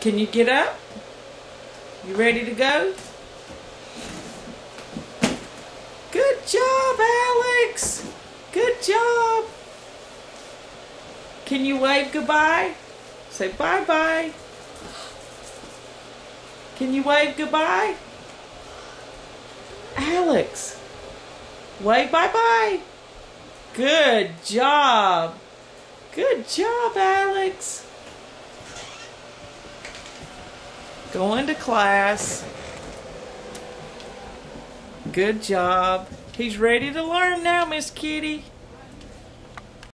Can you get up? You ready to go? Good job, Alex. Good job. Can you wave goodbye? Say bye bye. Can you wave goodbye? Alex, wave bye bye. Good job. Good job, Alex. Going to class. Good job. He's ready to learn now, Miss Kitty.